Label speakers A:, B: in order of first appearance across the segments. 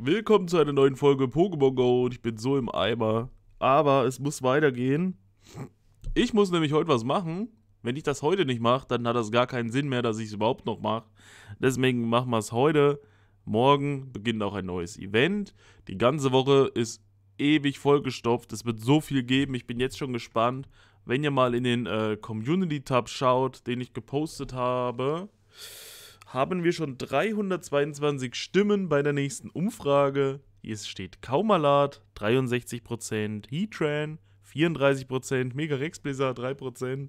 A: Willkommen zu einer neuen Folge Pokémon Go und ich bin so im Eimer. Aber es muss weitergehen. Ich muss nämlich heute was machen. Wenn ich das heute nicht mache, dann hat das gar keinen Sinn mehr, dass ich es überhaupt noch mache. Deswegen machen wir es heute. Morgen beginnt auch ein neues Event. Die ganze Woche ist ewig vollgestopft. Es wird so viel geben. Ich bin jetzt schon gespannt. Wenn ihr mal in den äh, Community-Tab schaut, den ich gepostet habe, haben wir schon 322 Stimmen bei der nächsten Umfrage. Hier steht Kaumalat 63%, Heatran 34%, Megarex Blizzard 3%,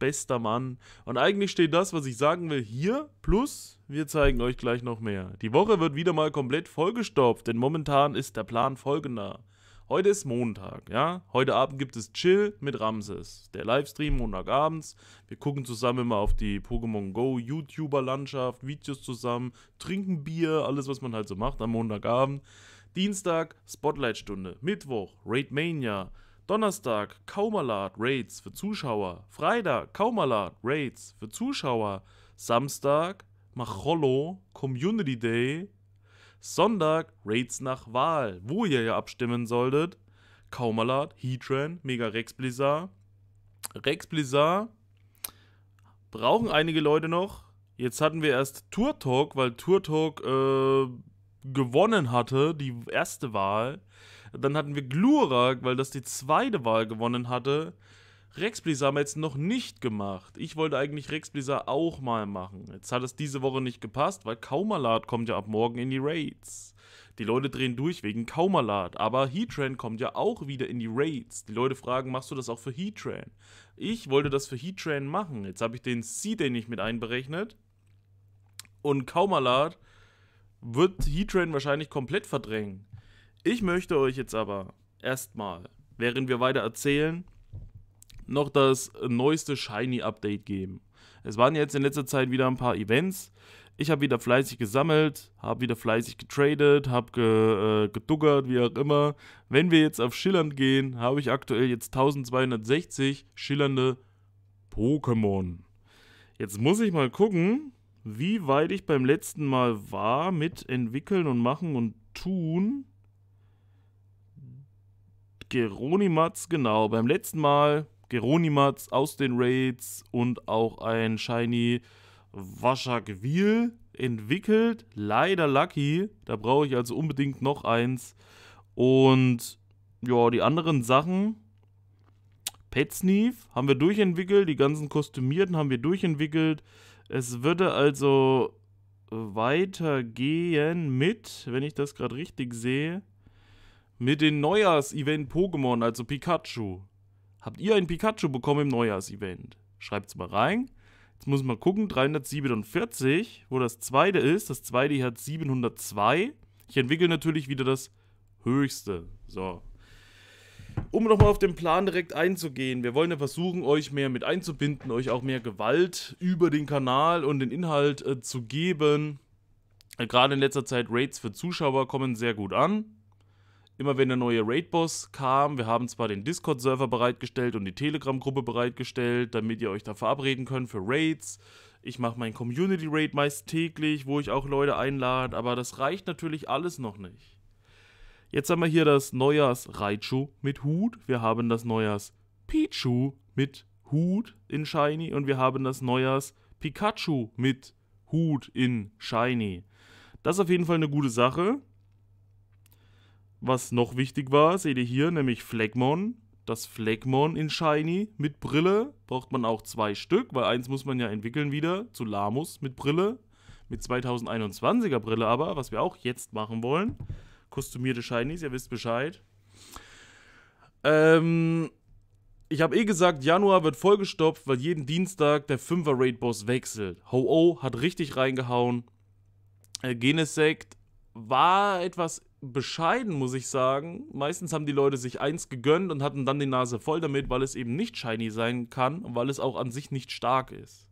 A: bester Mann. Und eigentlich steht das, was ich sagen will, hier. Plus, wir zeigen euch gleich noch mehr. Die Woche wird wieder mal komplett vollgestopft, denn momentan ist der Plan folgender. Heute ist Montag, ja. Heute Abend gibt es Chill mit Ramses. Der Livestream Montagabends. Wir gucken zusammen mal auf die Pokémon Go YouTuber-Landschaft, Videos zusammen, trinken Bier, alles, was man halt so macht am Montagabend. Dienstag Spotlight-Stunde. Mittwoch Raid Mania. Donnerstag Kaumalat Raids für Zuschauer. Freitag Kaumalat Raids für Zuschauer. Samstag Machollo Community Day. Sonntag Raids nach Wahl, wo ihr ja abstimmen solltet. Kaumalat, Heatran, Mega Rex Blizzard. Rex Blizzard brauchen einige Leute noch. Jetzt hatten wir erst Tour Talk, weil Tour Talk äh, gewonnen hatte, die erste Wahl. Dann hatten wir Glurak, weil das die zweite Wahl gewonnen hatte. Rex Blizzard haben wir jetzt noch nicht gemacht. Ich wollte eigentlich Rex Blizzard auch mal machen. Jetzt hat es diese Woche nicht gepasst, weil Kaumalat kommt ja ab morgen in die Raids. Die Leute drehen durch wegen Kaumalat, aber Heatran kommt ja auch wieder in die Raids. Die Leute fragen, machst du das auch für Heatran? Ich wollte das für Heatran machen. Jetzt habe ich den C-Day nicht mit einberechnet. Und Kaumalat wird Heatran wahrscheinlich komplett verdrängen. Ich möchte euch jetzt aber erstmal, während wir weiter erzählen, noch das neueste Shiny-Update geben. Es waren jetzt in letzter Zeit wieder ein paar Events. Ich habe wieder fleißig gesammelt, habe wieder fleißig getradet, habe ge, äh, geduggert, wie auch immer. Wenn wir jetzt auf Schillernd gehen, habe ich aktuell jetzt 1260 schillernde Pokémon. Jetzt muss ich mal gucken, wie weit ich beim letzten Mal war mit entwickeln und machen und tun. Geronimatz, genau. Beim letzten Mal Geronimatz aus den Raids und auch ein Shiny Waschagwil entwickelt. Leider Lucky. Da brauche ich also unbedingt noch eins. Und ja, die anderen Sachen. Pet haben wir durchentwickelt. Die ganzen Kostümierten haben wir durchentwickelt. Es würde also weitergehen mit, wenn ich das gerade richtig sehe, mit den Neujahrs-Event-Pokémon, also Pikachu. Habt ihr ein Pikachu bekommen im Neujahrs-Event? Schreibt's mal rein. Jetzt muss man gucken, 347, wo das zweite ist. Das zweite hier hat 702. Ich entwickle natürlich wieder das höchste. So. Um nochmal auf den Plan direkt einzugehen, wir wollen ja versuchen, euch mehr mit einzubinden, euch auch mehr Gewalt über den Kanal und den Inhalt äh, zu geben. Äh, Gerade in letzter Zeit Raids für Zuschauer kommen sehr gut an immer wenn der neue Raid-Boss kam, wir haben zwar den Discord-Server bereitgestellt und die Telegram-Gruppe bereitgestellt, damit ihr euch da verabreden könnt für Raids. Ich mache mein Community-Raid meist täglich, wo ich auch Leute einlade, aber das reicht natürlich alles noch nicht. Jetzt haben wir hier das Neujahrs Raichu mit Hut, wir haben das Neujahrs Pichu mit Hut in Shiny und wir haben das Neujahrs Pikachu mit Hut in Shiny. Das ist auf jeden Fall eine gute Sache. Was noch wichtig war, seht ihr hier, nämlich Phlegmon. Das Phlegmon in Shiny mit Brille braucht man auch zwei Stück, weil eins muss man ja entwickeln wieder zu Lamus mit Brille. Mit 2021er Brille aber, was wir auch jetzt machen wollen. Kostümierte Shinies, ihr wisst Bescheid. Ähm, ich habe eh gesagt, Januar wird vollgestopft, weil jeden Dienstag der 5er Raid Boss wechselt. Ho-Oh hat richtig reingehauen. Äh, Genesect war etwas bescheiden, muss ich sagen. Meistens haben die Leute sich eins gegönnt und hatten dann die Nase voll damit, weil es eben nicht shiny sein kann und weil es auch an sich nicht stark ist.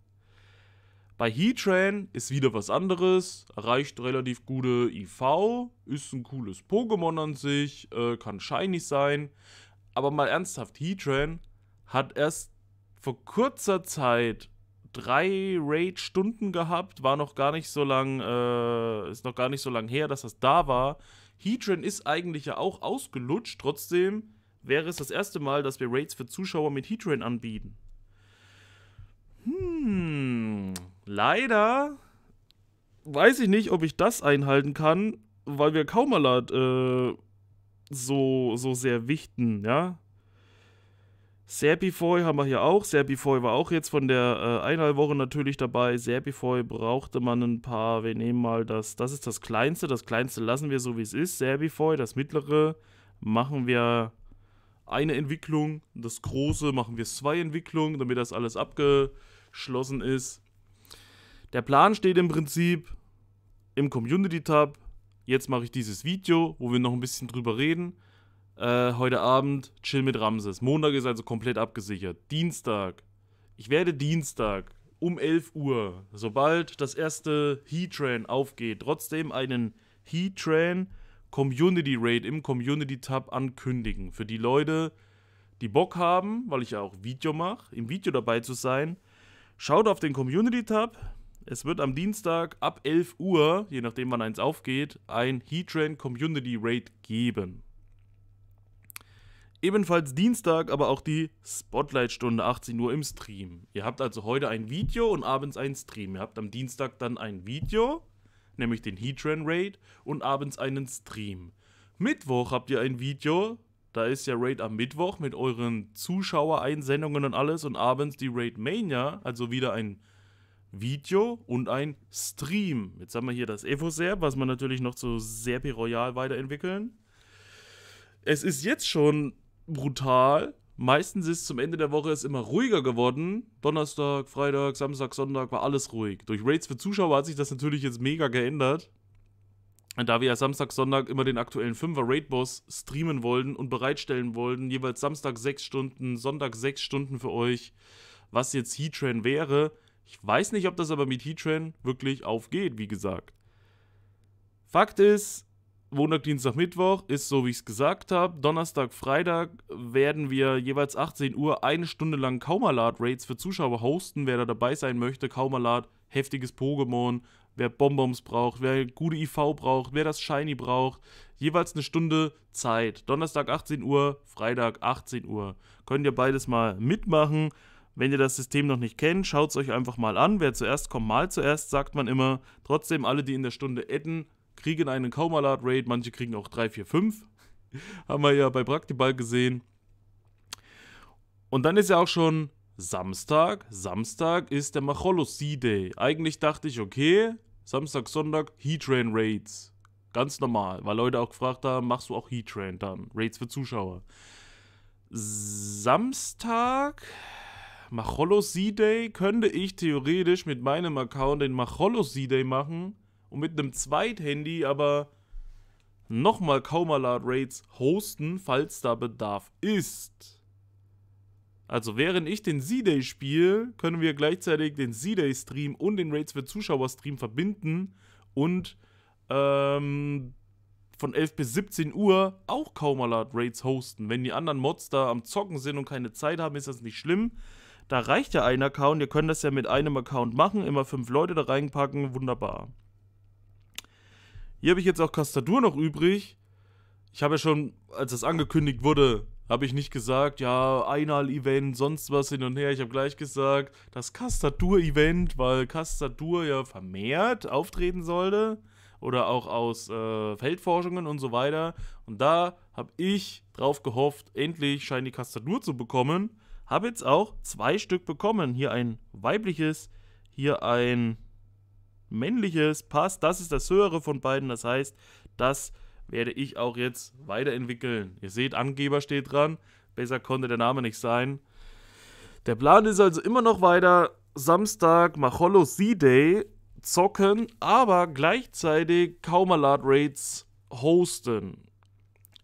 A: Bei Heatran ist wieder was anderes, erreicht relativ gute IV, ist ein cooles Pokémon an sich, äh, kann shiny sein. Aber mal ernsthaft, Heatran hat erst vor kurzer Zeit drei Raid-Stunden gehabt, war noch gar nicht so lang, äh, ist noch gar nicht so lang her, dass das da war. Heatran ist eigentlich ja auch ausgelutscht, trotzdem wäre es das erste Mal, dass wir Raids für Zuschauer mit Heatran anbieten. Hm, leider weiß ich nicht, ob ich das einhalten kann, weil wir Kaumalat äh, so, so sehr wichten, ja. Serpifoy haben wir hier auch. Serpifoy war auch jetzt von der äh, Einheilwoche natürlich dabei. Serpifoy brauchte man ein paar. Wir nehmen mal das. Das ist das kleinste. Das kleinste lassen wir so, wie es ist. Serpifoy, das mittlere, machen wir eine Entwicklung. Das große machen wir zwei Entwicklungen, damit das alles abgeschlossen ist. Der Plan steht im Prinzip im Community-Tab. Jetzt mache ich dieses Video, wo wir noch ein bisschen drüber reden. Äh, heute Abend chill mit Ramses. Montag ist also komplett abgesichert. Dienstag. Ich werde Dienstag um 11 Uhr, sobald das erste Heat-Train aufgeht, trotzdem einen Heat-Train Community Raid im Community Tab ankündigen. Für die Leute, die Bock haben, weil ich ja auch Video mache, im Video dabei zu sein, schaut auf den Community Tab. Es wird am Dienstag ab 11 Uhr, je nachdem wann eins aufgeht, ein Heat-Train Community Raid geben. Ebenfalls Dienstag, aber auch die Spotlight-Stunde 18 Uhr im Stream. Ihr habt also heute ein Video und abends ein Stream. Ihr habt am Dienstag dann ein Video, nämlich den Heatran Raid und abends einen Stream. Mittwoch habt ihr ein Video, da ist ja Raid am Mittwoch mit euren Zuschauereinsendungen und alles und abends die Raid Mania, also wieder ein Video und ein Stream. Jetzt haben wir hier das Evoserb, was wir natürlich noch zu Serpi Royal weiterentwickeln. Es ist jetzt schon brutal. Meistens ist zum Ende der Woche es immer ruhiger geworden. Donnerstag, Freitag, Samstag, Sonntag war alles ruhig. Durch Raids für Zuschauer hat sich das natürlich jetzt mega geändert. Da wir ja Samstag, Sonntag immer den aktuellen 5er Raid-Boss streamen wollten und bereitstellen wollten, jeweils Samstag 6 Stunden, Sonntag 6 Stunden für euch, was jetzt Heatran wäre. Ich weiß nicht, ob das aber mit Heatran wirklich aufgeht, wie gesagt. Fakt ist, Montag, Dienstag, Mittwoch ist so, wie ich es gesagt habe. Donnerstag, Freitag werden wir jeweils 18 Uhr eine Stunde lang Kaumalat-Raids für Zuschauer hosten. Wer da dabei sein möchte, Kaumalat, heftiges Pokémon, wer Bonbons braucht, wer gute IV braucht, wer das Shiny braucht. Jeweils eine Stunde Zeit. Donnerstag 18 Uhr, Freitag 18 Uhr. Könnt ihr beides mal mitmachen. Wenn ihr das System noch nicht kennt, schaut es euch einfach mal an. Wer zuerst kommt, mal zuerst, sagt man immer. Trotzdem, alle, die in der Stunde adden, kriegen einen Kaumalat-Raid, manche kriegen auch 3, 4, 5. Haben wir ja bei Praktiball gesehen. Und dann ist ja auch schon Samstag. Samstag ist der Macholos Day. Eigentlich dachte ich, okay, Samstag, Sonntag, Heatrain Raids. Ganz normal, weil Leute auch gefragt haben, machst du auch Heatrain dann? Raids für Zuschauer. Samstag, Macholos Day, könnte ich theoretisch mit meinem Account den Macholos Day machen und mit einem Zweithandy aber nochmal Kaumalat-Raids hosten, falls da Bedarf ist. Also während ich den Z-Day spiele, können wir gleichzeitig den Z-Day-Stream und den Raids für Zuschauer-Stream verbinden und ähm, von 11 bis 17 Uhr auch Kaumalat-Raids hosten. Wenn die anderen Mods da am Zocken sind und keine Zeit haben, ist das nicht schlimm. Da reicht ja ein Account, ihr könnt das ja mit einem Account machen, immer fünf Leute da reinpacken, wunderbar. Hier habe ich jetzt auch Kastatur noch übrig. Ich habe ja schon, als das angekündigt wurde, habe ich nicht gesagt, ja, Einal-Event, sonst was hin und her. Ich habe gleich gesagt, das Kastatur-Event, weil Kastatur ja vermehrt auftreten sollte. Oder auch aus äh, Feldforschungen und so weiter. Und da habe ich drauf gehofft, endlich Shiny Kastatur zu bekommen. Habe jetzt auch zwei Stück bekommen. Hier ein weibliches, hier ein männliches passt. Das ist das höhere von beiden. Das heißt, das werde ich auch jetzt weiterentwickeln. Ihr seht, Angeber steht dran. Besser konnte der Name nicht sein. Der Plan ist also immer noch weiter Samstag Macholo Z-Day zocken, aber gleichzeitig Kaumalat Raids hosten.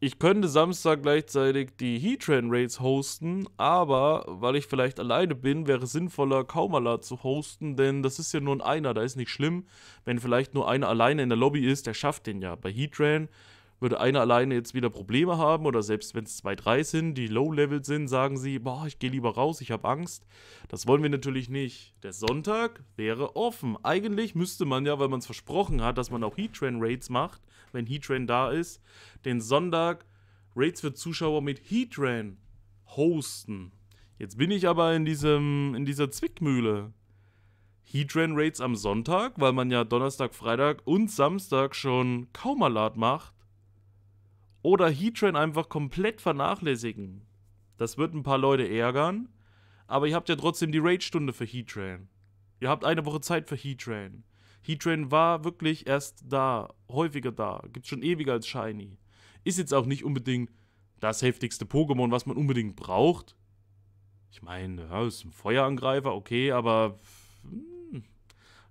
A: Ich könnte Samstag gleichzeitig die Heatran Raids hosten, aber weil ich vielleicht alleine bin, wäre es sinnvoller, Kaumala zu hosten, denn das ist ja nur ein einer, da ist nicht schlimm. Wenn vielleicht nur einer alleine in der Lobby ist, der schafft den ja. Bei Heatran würde einer alleine jetzt wieder Probleme haben oder selbst wenn es zwei, drei sind, die Low-Level sind, sagen sie, boah, ich gehe lieber raus, ich habe Angst. Das wollen wir natürlich nicht. Der Sonntag wäre offen. Eigentlich müsste man ja, weil man es versprochen hat, dass man auch Heatran-Raids macht, wenn Heatran da ist, den Sonntag Raids für Zuschauer mit Heatran hosten. Jetzt bin ich aber in, diesem, in dieser Zwickmühle. Heatran-Raids am Sonntag, weil man ja Donnerstag, Freitag und Samstag schon Kaumalat macht oder Heatran einfach komplett vernachlässigen. Das wird ein paar Leute ärgern, aber ihr habt ja trotzdem die Raid-Stunde für Heatran. Ihr habt eine Woche Zeit für Heatran. Heatran war wirklich erst da, häufiger da, gibt's schon ewiger als Shiny. Ist jetzt auch nicht unbedingt das heftigste Pokémon, was man unbedingt braucht. Ich meine, ja, ist ein Feuerangreifer, okay, aber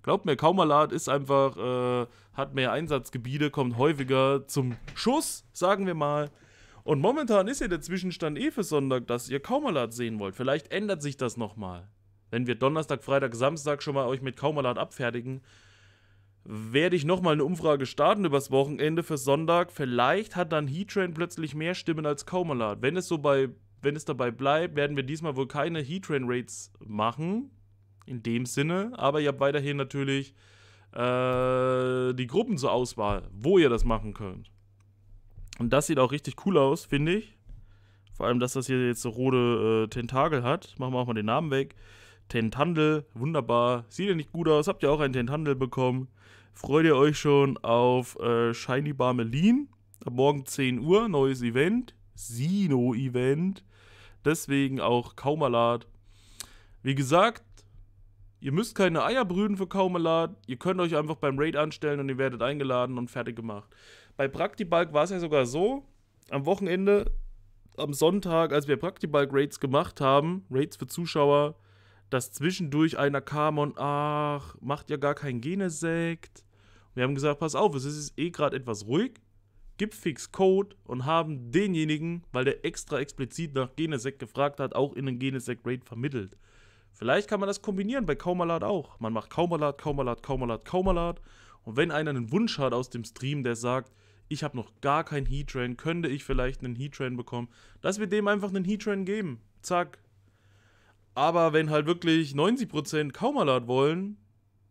A: Glaubt mir, Kaumalat ist einfach, äh, hat mehr Einsatzgebiete, kommt häufiger zum Schuss, sagen wir mal. Und momentan ist ja der Zwischenstand eh für Sonntag, dass ihr Kaumalat sehen wollt. Vielleicht ändert sich das nochmal. Wenn wir Donnerstag, Freitag, Samstag schon mal euch mit Kaumalat abfertigen, werde ich nochmal eine Umfrage starten übers Wochenende für Sonntag. Vielleicht hat dann Heattrain plötzlich mehr Stimmen als Kaumalat. Wenn es so bei, wenn es dabei bleibt, werden wir diesmal wohl keine Heattrain-Rates machen in dem Sinne, aber ihr habt weiterhin natürlich äh, die Gruppen zur Auswahl, wo ihr das machen könnt. Und das sieht auch richtig cool aus, finde ich. Vor allem, dass das hier jetzt so rote äh, Tentakel hat. Machen wir auch mal den Namen weg. Tentandel, wunderbar. Sieht ja nicht gut aus. Habt ihr auch einen Tentandel bekommen? Freut ihr euch schon auf äh, Shiny Barmelin? Ab morgen 10 Uhr, neues Event. Sino-Event. Deswegen auch Kaumalat. Wie gesagt, Ihr müsst keine Eier brühen für Kaumelat. Ihr könnt euch einfach beim Raid anstellen und ihr werdet eingeladen und fertig gemacht. Bei Praktibalk war es ja sogar so, am Wochenende, am Sonntag, als wir Praktibalk-Raids gemacht haben, Raids für Zuschauer, dass zwischendurch einer kam und, ach, macht ja gar kein Genesekt. Wir haben gesagt, pass auf, es ist eh gerade etwas ruhig. Gib fix Code und haben denjenigen, weil der extra explizit nach Genesekt gefragt hat, auch in den Genesekt-Raid vermittelt. Vielleicht kann man das kombinieren bei Kaumalat auch. Man macht Kaumalat, Kaumalat, Kaumalat, Kaumalat. Und wenn einer einen Wunsch hat aus dem Stream, der sagt, ich habe noch gar keinen Heattrain, könnte ich vielleicht einen Heattrain bekommen, dass wir dem einfach einen Heattrain geben. Zack. Aber wenn halt wirklich 90% Kaumalat wollen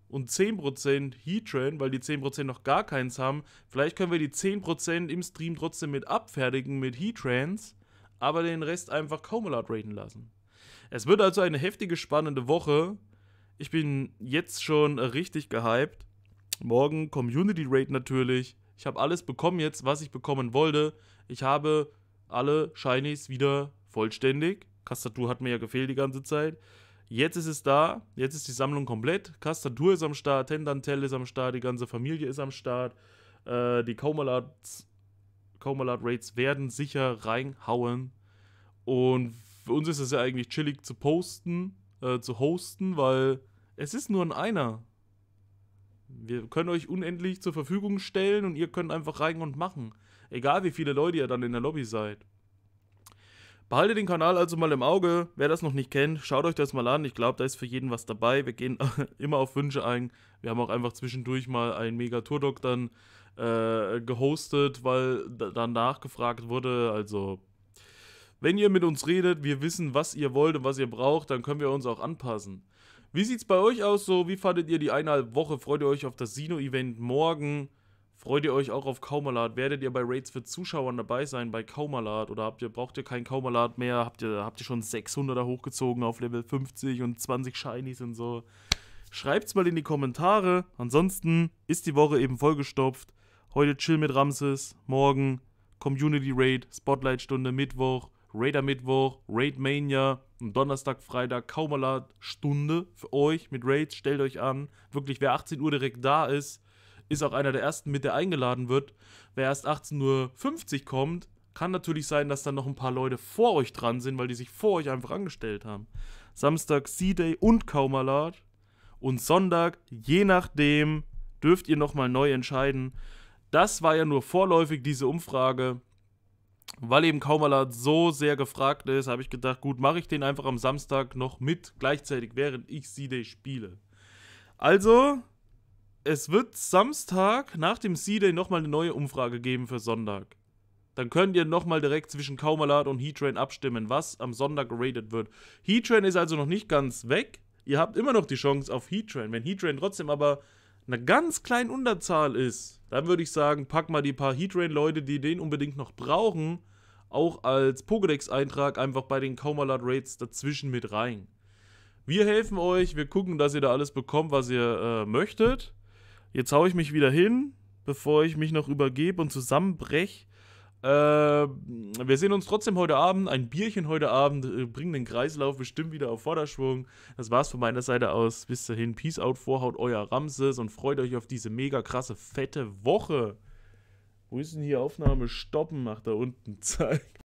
A: und 10% Heattrain, weil die 10% noch gar keins haben, vielleicht können wir die 10% im Stream trotzdem mit abfertigen mit Heattrains, aber den Rest einfach Kaumalat raten lassen. Es wird also eine heftige, spannende Woche. Ich bin jetzt schon richtig gehypt. Morgen Community Raid natürlich. Ich habe alles bekommen jetzt, was ich bekommen wollte. Ich habe alle Shinies wieder vollständig. Kastatur hat mir ja gefehlt die ganze Zeit. Jetzt ist es da. Jetzt ist die Sammlung komplett. Kastatur ist am Start, Tendantel ist am Start, die ganze Familie ist am Start. Äh, die Kaumalat Raids werden sicher reinhauen. Und für uns ist es ja eigentlich chillig zu posten, äh, zu hosten, weil es ist nur ein einer. Wir können euch unendlich zur Verfügung stellen und ihr könnt einfach rein und machen. Egal wie viele Leute ihr dann in der Lobby seid. Behaltet den Kanal also mal im Auge. Wer das noch nicht kennt, schaut euch das mal an. Ich glaube, da ist für jeden was dabei. Wir gehen immer auf Wünsche ein. Wir haben auch einfach zwischendurch mal einen Mega Tourdoc dann äh, gehostet, weil dann nachgefragt wurde. Also wenn ihr mit uns redet, wir wissen, was ihr wollt und was ihr braucht, dann können wir uns auch anpassen. Wie sieht's bei euch aus so? Wie fandet ihr die eineinhalb Woche? Freut ihr euch auf das Sino-Event morgen? Freut ihr euch auch auf Kaumalat? Werdet ihr bei Raids für Zuschauer dabei sein bei Kaumalat? Oder habt ihr, braucht ihr kein Kaumalat mehr? Habt ihr, habt ihr schon 600er hochgezogen auf Level 50 und 20 Shinies und so? Schreibt's mal in die Kommentare. Ansonsten ist die Woche eben vollgestopft. Heute Chill mit Ramses, morgen Community Raid, Spotlight-Stunde, Mittwoch, Raider Mittwoch, Raid Mania, Donnerstag, Freitag, Kaumalat Stunde für euch mit Raids. Stellt euch an. Wirklich, wer 18 Uhr direkt da ist, ist auch einer der ersten mit, der eingeladen wird. Wer erst 18.50 Uhr kommt, kann natürlich sein, dass dann noch ein paar Leute vor euch dran sind, weil die sich vor euch einfach angestellt haben. Samstag C-Day und Kaumalat. Und Sonntag, je nachdem, dürft ihr nochmal neu entscheiden. Das war ja nur vorläufig, diese Umfrage weil eben Kaumalat so sehr gefragt ist, habe ich gedacht, gut, mache ich den einfach am Samstag noch mit, gleichzeitig, während ich sie spiele. Also, es wird Samstag nach dem C-Day nochmal eine neue Umfrage geben für Sonntag. Dann könnt ihr nochmal direkt zwischen Kaumalat und Heatrain abstimmen, was am Sonntag geratet wird. Heatrain ist also noch nicht ganz weg. Ihr habt immer noch die Chance auf Heatrain. Wenn Heatrain trotzdem aber eine ganz kleine Unterzahl ist, dann würde ich sagen, pack mal die paar Heatrain-Leute, die den unbedingt noch brauchen, auch als Pokédex-Eintrag einfach bei den Kaumalat-Raids dazwischen mit rein. Wir helfen euch, wir gucken, dass ihr da alles bekommt, was ihr äh, möchtet. Jetzt haue ich mich wieder hin, bevor ich mich noch übergebe und zusammenbreche. Äh, wir sehen uns trotzdem heute Abend. Ein Bierchen heute Abend äh, bringen den Kreislauf bestimmt wieder auf Vorderschwung. Das war's von meiner Seite aus. Bis dahin, Peace out, Vorhaut, euer Ramses und freut euch auf diese mega krasse, fette Woche. Wo ist denn hier Aufnahme stoppen? Ach, da unten. Zeig.